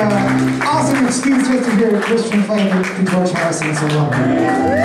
uh, awesome excuse just to hear Christian playing the George Harrison so well.